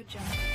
Good job.